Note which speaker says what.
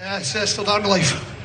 Speaker 1: Yeah, it's uh, still down life.